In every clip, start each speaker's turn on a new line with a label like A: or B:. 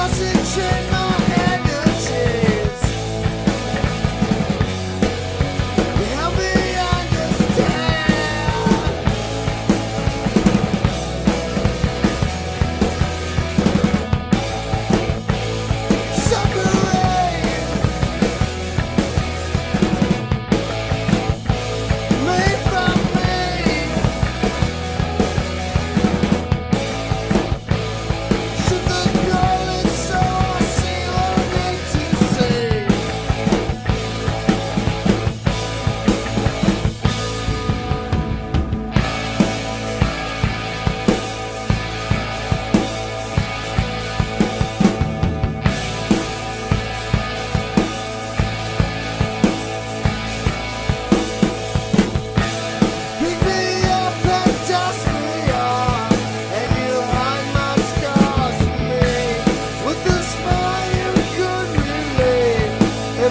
A: doesn't change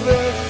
A: never